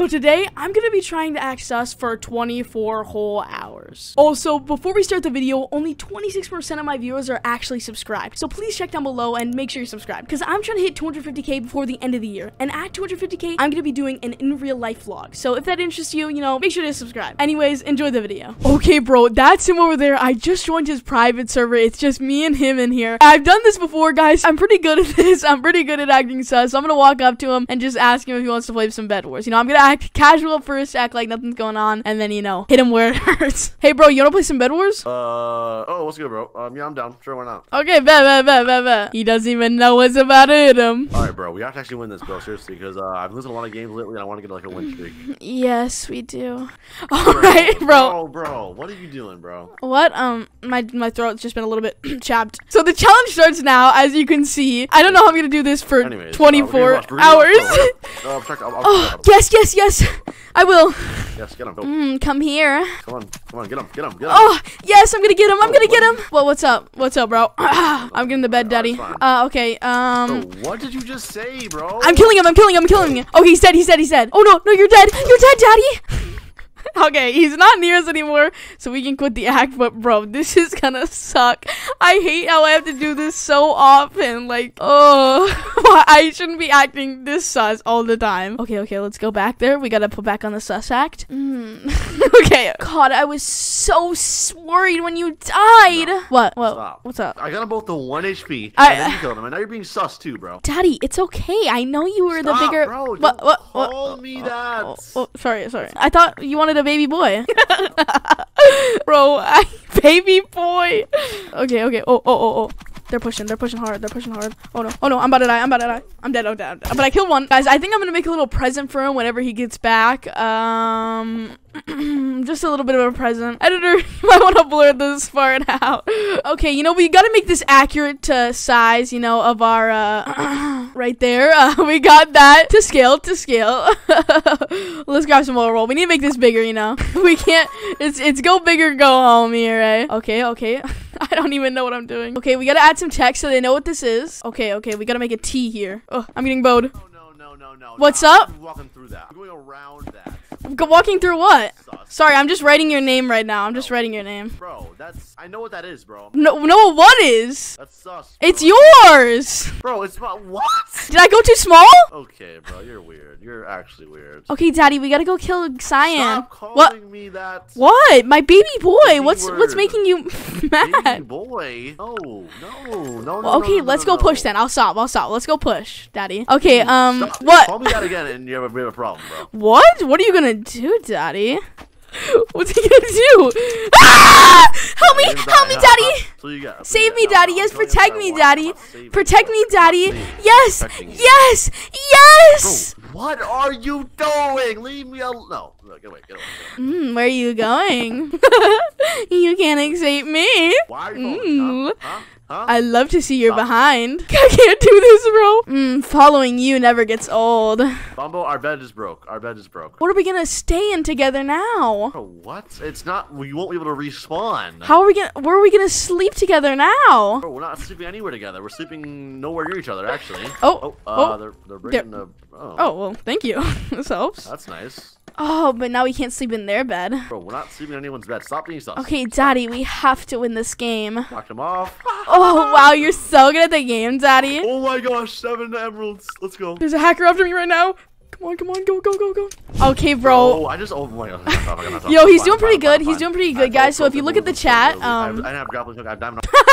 So today, I'm gonna be trying to act sus for 24 whole hours. Also, before we start the video, only 26% of my viewers are actually subscribed. So please check down below and make sure you're subscribed. Because I'm trying to hit 250k before the end of the year. And at 250k, I'm gonna be doing an in real life vlog. So if that interests you, you know, make sure to subscribe. Anyways, enjoy the video. Okay, bro, that's him over there. I just joined his private server. It's just me and him in here. I've done this before, guys. I'm pretty good at this. I'm pretty good at acting sus. So I'm gonna walk up to him and just ask him if he wants to play some Bed Wars. You know, I'm gonna act casual first, act like nothing's going on, and then, you know, hit him where it hurts. hey, bro, you wanna play some Bed Wars? Uh oh, what's good, bro? Um, yeah, I'm down. Sure, why not? Okay, bet, bet, bet, bet, bet. He doesn't even know what's about to hit him. All right, bro. We have to actually win this, bro. Seriously, because uh, I've been losing a lot of games lately, and I want to get like a win streak. Yes, we do. All right, bro. Bro, bro, what are you doing, bro? What? Um, my my throat's just been a little bit chapped. So the challenge starts now, as you can see. I don't know how I'm gonna do this for Anyways, uh, 24 we're gonna watch- we're gonna hours. watch- Uh, ob- oh, yes, yes, yes. I will. Yes, get him. Mm, come here. Come on, come on, get him, get him, get him. Oh, yes, I'm gonna get him. I'm Oh, gonna get him. Well, what's up? What's up, bro? I'm getting the bed, daddy. Uh, okay. Bro, Um, what did you just say, bro? I'm killing him. I'm killing him. I'm killing him. Oh, he's dead. He's dead. He's dead. Oh no, no, you're dead. You're dead, daddy. Okay, he's not near us anymore, so we can quit the act. But bro, this is gonna suck. I hate how I have to do this so often. Like, oh, I shouldn't be acting this sus all the time. Okay, okay, let's go back there. We gotta put back on the sus act. Mm. okay. God, I was so worried when you died. No. What? What? Stop. What's up? I got him both to one HP, I- and then you killed him, and now you're being sus too, bro. Daddy, it's okay. I know you were the bigger. bro. what? don't What? What? Call me that. Oh, oh, sorry, sorry. I thought you wanted a baby boy. Bro, I, baby boy. Okay, okay. Oh, oh, oh, oh. They're pushing. They're pushing hard. They're pushing hard. Oh no. Oh no. I'm about to die. I'm about to die. I'm dead. I'm dead. I'm dead. But I killed one. Guys, I think I'm gonna make a little present for him whenever he gets back. Um, just a little bit of a present. Editor, you might want to blur this part out. Okay, you know we gotta make this accurate to size. You know of our uh, right there. Uh, we got that to scale. To scale. Let's grab some more roll. We need to make this bigger. You know we can't. It's it's go big or go home here. Eh? Okay. Okay. I don't even know what I'm doing. Okay, we gotta add some text so they know what this is. Okay, okay, we gotta make a T here. Oh, I'm getting bowed. No, no, no, no, no. What's up? Walking through that. I'm going around that. Walking through what? Sorry, I'm just writing your name right now. I'm just writing your name. Bro, that's. I know what that is, bro. No, no, what is? That's sus. It's yours. Bro, it's not. What? Did I go too small? Okay, bro, you're weird. You're actually weird. Okay, Daddy, we gotta go kill Cyan. Stop calling What? me that. What? My baby boy. The What's what's making you mad? Baby boy. No, no, no, no. Well, okay, no, no, let's go push then. I'll stop. I'll stop. Let's go push, Daddy. Okay, um, stop. what? Call me that again, and you have a bit of a problem, bro. What? What are you gonna do, Daddy? What's he gonna do? Ah! Help me! Help me. Daddy! Huh? So you got- so Save me, Daddy. Yes, I'm telling you protect me, Daddy. I'm not saving you, Protect me, Daddy. Yes! I'm protecting you. Yes! Yes! What are you doing? Leave me alone. No, no, get away, get away. Mm, where are you going? you can't escape me. Why are you following me? Huh? Huh? Huh? I love to see your Stop. behind. I can't do this, bro. Mm, following you never gets old. Bonbo, our bed is broke. Our bed is broke. What are we gonna stay in together now? Bro, what? It's not. We won't be able to respawn. How are we gonna? Where are we gonna sleep together now? Bro, we're not sleeping anywhere together. We're sleeping nowhere near each other, actually. Oh, Oh, uh, oh. they're they're bringing the. Oh, Oh well, thank you. this helps. that's nice. Oh, but now we can't sleep in their bed. Bro, we're not sleeping in anyone's bed. Stop being sus. Okay, Daddy, we have to win this game. Knocked him off. Oh wow, you're so good at the game, Daddy. Oh my gosh, seven emeralds. Let's go. There's a hacker after me right now. Come on, come on, go, go, go, go. Okay, bro. Oh, I just. Oh my god. I'm not- I'm not- Yo, he's fine, doing pretty fine, good. I'm He's fine. doing pretty good, guys. So if you look at the chat. I have- um, I have grappling hook. I have diamond.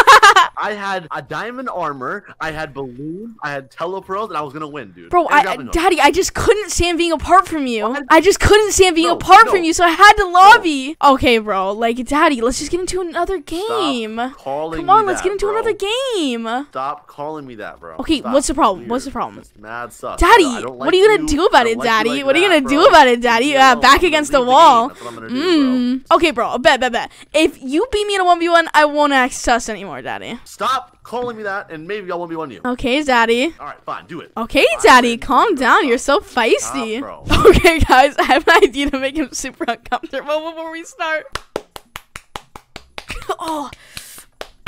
I had a diamond armor. I had balloon. I had telepearls, and I was gonna win, dude. Bro, I. Daddy, I just couldn't stand being apart from you. What? I just couldn't stand being No, apart no. from you, so I had to lobby. Okay, bro, like, Daddy, let's just get into another game. Stop calling Come on, let's that, get into bro. another game. Stop calling me that, bro. Okay, Stop. what's the problem? Weird. What's the problem? It's mad sus. Daddy, don't what are you gonna do about it, like Daddy? like what are you gonna do about it, Daddy? Me Uh, back against the wall. game. That's what I'm gonna do, Mm. Okay, bro, bet, bet, bet. If you beat me in a 1v1, I won't act sus anymore, Daddy. Stop calling me that, and maybe I'll one v one you. Okay, Daddy. All right, fine, do it. Okay, Fine, Daddy, then. calm down. You're so feisty. Stop. Okay, guys, I have an idea to make him super uncomfortable before we start. oh.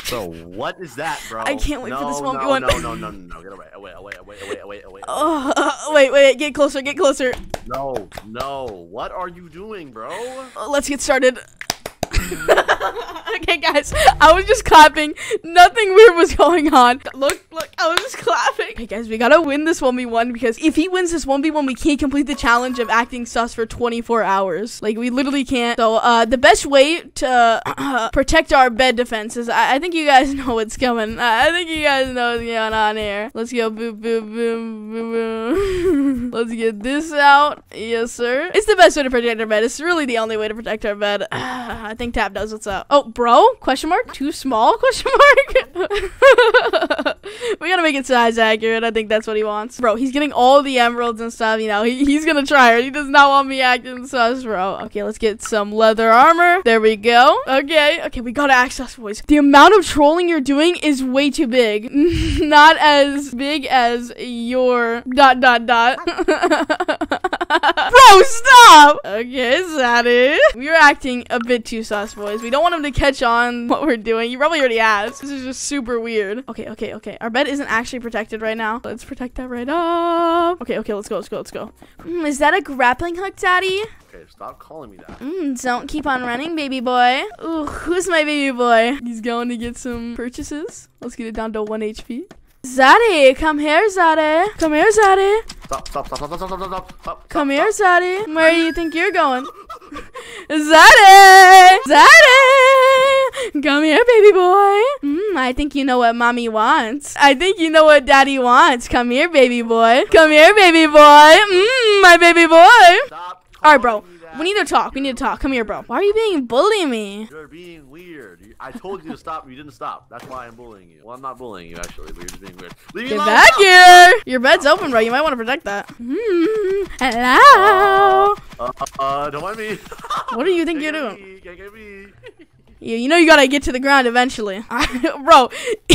Bro, what is that, bro? I can't wait no, for this no, 1v1. No, no, no, no, no, get away, away, away, away, away, away, away. Oh, wait, wait, get closer, get closer. No, no, what are you doing, bro? Uh, Let's get started. okay, guys, I was just clapping. Nothing weird was going on. Look, look, I was just clapping. Okay, guys, we gotta win this 1v1 because if he wins this 1v1, we can't complete the challenge of acting sus for 24 hours. Like, we literally can't. So, uh, the best way to protect our bed defense is I, I think you guys know what's coming. I, I think you guys know what's going on here. Let's go. Boom, boom, boom, boom, boom. Let's get this out. Yes, sir. It's the best way to protect our bed. It's really the only way to protect our bed. I think Tap knows what's Oh, bro? Question mark? Too small? Question mark? we gotta make it size accurate. I think that's what he wants. Bro, he's getting all the emeralds and stuff. You know, he, he's gonna try it. He does not want me acting sus, bro. Okay, let's get some leather armor. There we go. Okay, okay, we gotta access boys. The amount of trolling you're doing is way too big. not as big as your dot dot dot. Bro, stop! Okay, Zaddy. We're acting a bit too sus, boys. We don't want him to catch on what we're doing. You probably already has. This is just super weird. Okay, okay, okay. Our bed isn't actually protected right now. Let's protect that right up. Okay, okay, let's go, let's go, let's go. Mm, is that a grappling hook, Daddy? Okay, stop calling me that. Mm, don't keep on running, baby boy. Ooh, who's my baby boy? He's going to get some purchases. Let's get it down to 1 HP. Zaddy, come here, Zaddy. Come here, Zaddy. Stop, stop, stop, stop, stop, stop, stop, stop. Come here, Zaddy. Where do you think you're going? Zaddy! Zaddy! Come here, baby boy. Mm, I think you know what mommy wants. I think you know what daddy wants. Come here, baby boy. Come here, baby boy. Mmm, my baby boy. Stop. All right, bro. Calling me that. We need to talk. We need to talk. Come here, bro. Why are you being bully me? You're being weird. I told you to stop. You didn't stop. That's why I'm bullying you. Well, I'm not bullying you actually, but you're just being weird. Leave me Get alone. back Stop. here. Your bed's open, bro. You might want to protect that. Mm, hello. Uh, uh, don't mind me. What do you think Can't you're get doing? me, Can't get me. You, you know you gotta get to the ground eventually. bro,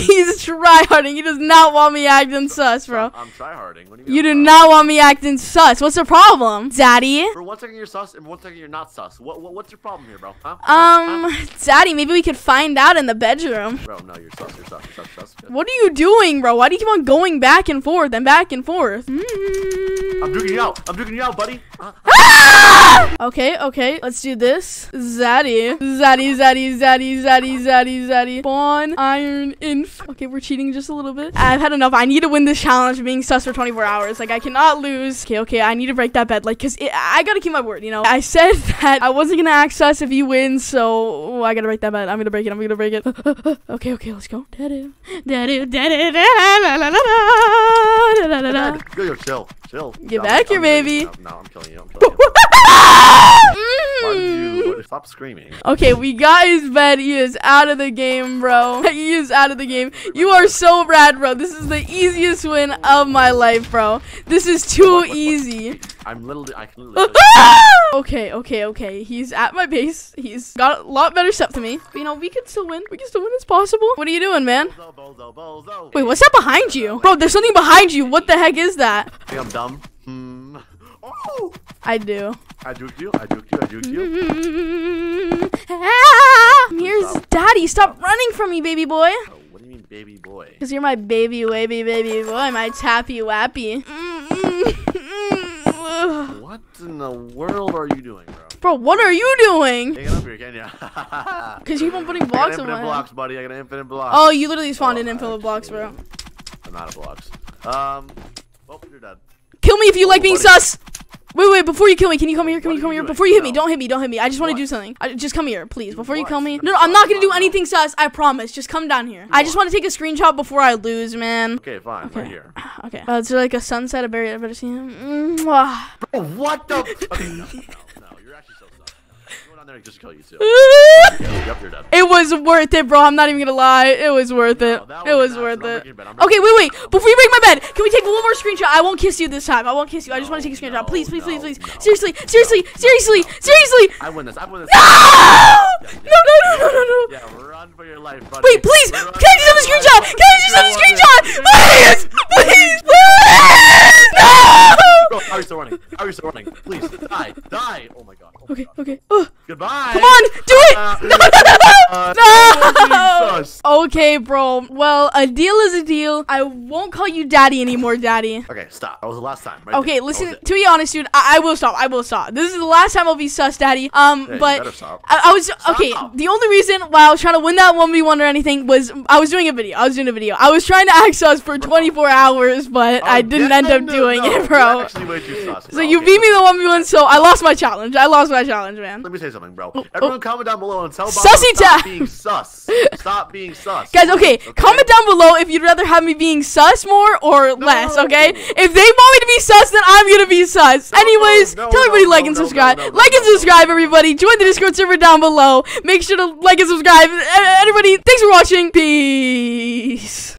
he's tryharding. He does not want me acting sus, bro. I'm, I'm tryharding. What do you You do I'm not want me acting sus. What's the problem, Daddy? tryharding? For one second you're sus, and for one second you're not sus. What, what what's your problem here, bro? Huh? Huh? Um, Daddy, maybe we could find out in the bedroom. Bro, no, you're sus. You're sus. You're sus. sus. What are you doing, bro? Why do you keep on going back and forth and back and forth? I'm duking you out. I'm duking you out, buddy. Okay, okay, let's do this. Zaddy. Zaddy, zaddy, zaddy, zaddy, zaddy, zaddy. Spawn, iron, inf. Okay, we're cheating just a little bit. I've had enough. I need to win this challenge of being sus for 24 hours. Like, I cannot lose. Okay, okay, I need to break that bed. Like, cause I gotta keep my word, you know? I said that I wasn't gonna act sus if you win, so I gotta break that bed. I'm gonna break it. I'm gonna break it. okay, okay, let's go. Da-do, da-do, da-do, da-la-la-la, da-la-la-la. Yo, yo, chill, chill. Get back here, baby. No, no, I'm killing you. I'm killing you. Why did you stop screaming? Okay, we got his bed. He is out of the game, bro. He is out of the game. You are so rad, bro. This is the easiest win of my life, bro. This is too easy. I'm literally. I can literally. okay, okay, okay. He's at my base. He's got a lot better stuff to me. But, you know, we can still win. We can still win. It's possible. What are you doing, man? Wait, what's that behind you? Bro, there's something behind you. What the heck is that? Think I'm dumb? Hmm. Oh! I do. I juked you. I juked you. I juked you. Ah! Here's daddy. Stop running from me, baby boy. Oh, what do you mean, baby boy? Because you're my baby, wavy, baby boy, my tappy, wappy. What in the world are you doing, bro? Bro, what are you doing? Can't get up here, can ya? Because you keep on putting I got blocks on infinite my blocks, head. buddy. I got infinite blocks. Oh, you literally spawned Oh, in infinite blocks, bro. I'm out of blocks. Um. Oh, you're dead. Kill me if you like being buddy. sus. Wait, wait, before you kill me, can you come here? Can What you come here? doing? Before you hit me, don't hit me, don't hit me. I just want to do something. I, just come here, please. Before you kill me. No, no, I'm not gonna do anything sus. I promise. Just come down here. I just want to take a screenshot before I lose, man. Okay, fine. Right here. Okay. Uh, it's like a sunset. I better, I better see him. Mwah. Bro, what the? okay, no, no, no. You're actually so sus. No. Go down there and just kill you too. Yep, you're dead. It was worth it, bro. I'm not even gonna lie. It was worth it. No, that It was worth it. breaking bed, I'm Okay, wait, wait. Before you break my bed, can we take one more screenshot? I won't kiss you this time. I won't kiss you. I just want to take a screenshot. Please, please, please, please. Seriously, seriously, seriously, seriously. I win this. I win this. No! No, no, no, no, no, no. Yeah, run for your life, buddy. Wait, please. Can I just have a screenshot? Can I just have a Go on screenshot? it. Please, please, please. No! Bro, I How are you still running? How are you still running? Please, die. Die. Oh my god. Oh my Okay, god. okay. Goodbye. Come on, do it! Uh, No, no, no, uh, no! no! Jesus. Okay, bro. Well, a deal is a deal. I won't call you daddy anymore, daddy. Okay, stop. That was the last time. Right Okay, there. Listen. To be honest, dude, I, I will stop. I will stop. This is the last time I'll be sus, daddy. Um, you but stop. I, I was okay. The only reason why I was trying to win that one v one or anything was I was doing a video. I was doing a video. I was trying to act sus for 24 hours, but I Oh, didn't yeah, end up no, doing no, it, bro. actually way too sus, So bro. you Okay, beat me the one v one, so I lost my challenge. I lost my challenge, man. Let me say something, bro. oh. Everyone comment down below and tell Bob Sussy stop being sus. Stop being sus. Guys, okay, please, comment down below if you'd rather have me being sus more or less, okay? No. If they want me to be sus, then I'm gonna be sus. No, Anyways, no, tell everybody no, like no, and subscribe. no, no, like no, and subscribe, no. everybody. Join the Discord server down below. Make sure to like and subscribe. Everybody, thanks for watching. Peace.